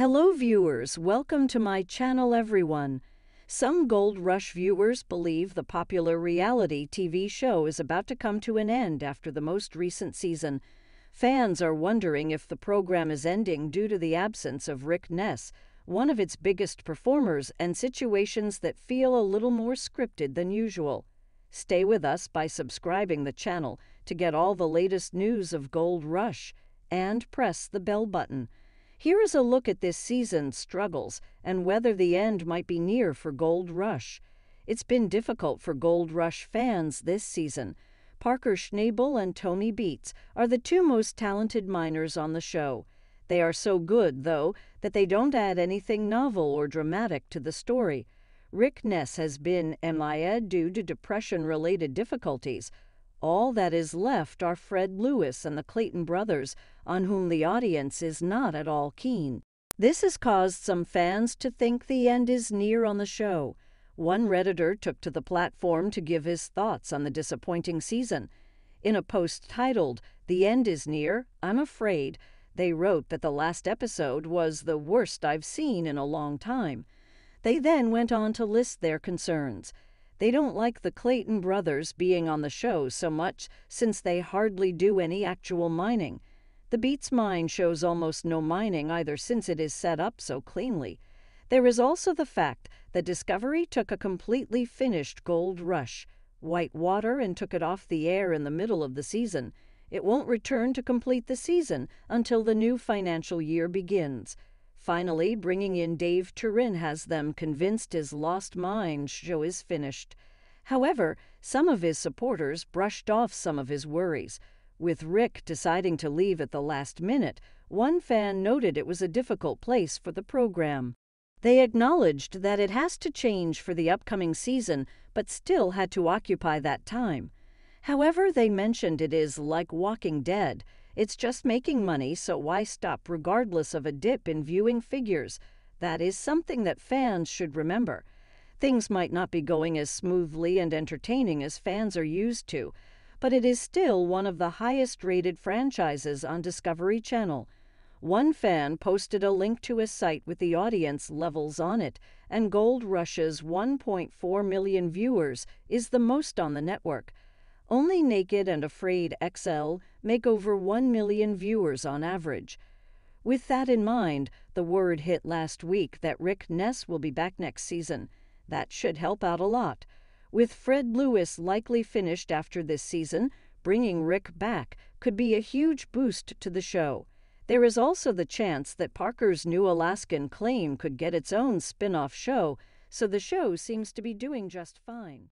Hello, viewers. Welcome to my channel, everyone. Some Gold Rush viewers believe the popular reality TV show is about to come to an end after the most recent season. Fans are wondering if the program is ending due to the absence of Rick Ness, one of its biggest performers, and situations that feel a little more scripted than usual. Stay with us by subscribing the channel to get all the latest news of Gold Rush and press the bell button. Here is a look at this season's struggles and whether the end might be near for Gold Rush. It's been difficult for Gold Rush fans this season. Parker Schnabel and Tony Beets are the two most talented miners on the show. They are so good, though, that they don't add anything novel or dramatic to the story. Rick Ness has been MIA due to depression related difficulties. All that is left are Fred Lewis and the Clayton brothers, on whom the audience is not at all keen. This has caused some fans to think the end is near on the show. One Redditor took to the platform to give his thoughts on the disappointing season. In a post titled, The End is Near, I'm Afraid, they wrote that the last episode was the worst I've seen in a long time. They then went on to list their concerns. They don't like the Clayton brothers being on the show so much since they hardly do any actual mining. The Beets mine shows almost no mining either since it is set up so cleanly. There is also the fact that Discovery took a completely finished gold rush, white water, and took it off the air in the middle of the season. It won't return to complete the season until the new financial year begins. Finally, bringing in Dave Turin has them convinced his Lost Mine show is finished. However, some of his supporters brushed off some of his worries. With Rick deciding to leave at the last minute, one fan noted it was a difficult place for the program. They acknowledged that it has to change for the upcoming season, but still had to occupy that time. However, they mentioned it is like Walking Dead. It's just making money, so why stop regardless of a dip in viewing figures? That is something that fans should remember. Things might not be going as smoothly and entertaining as fans are used to, but it is still one of the highest rated franchises on Discovery Channel. One fan posted a link to a site with the audience levels on it, and Gold Rush's 1.4 million viewers is the most on the network. Only Naked and Afraid XL make over 1 million viewers on average. With that in mind, the word hit last week that Rick Ness will be back next season. That should help out a lot. With Fred Lewis likely finished after this season, bringing Rick back could be a huge boost to the show. There is also the chance that Parker's new Alaskan claim could get its own spin off show, so the show seems to be doing just fine.